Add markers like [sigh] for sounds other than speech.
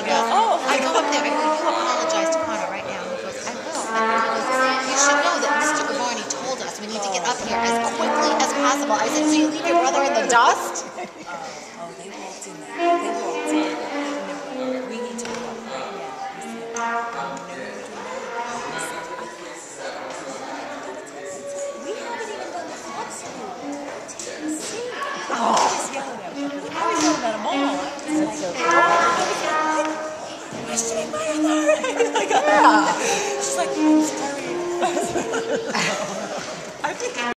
He goes, Oh. I go up there. I go, you apologize to Connor right now. He goes, I will. And he goes, you should know that Mr. Gavarni told us we need to get up here as quickly as possible. I said, so you leave your brother in the dust? Uh, oh, they walked in there. They walked in. We need to go up right now. We do not." He said, We haven't even done the school. Tennessee. I oh. was yelling at him. I was yelling at all. [laughs] Like, ah. She's like, I'm sorry. I [laughs] think [laughs]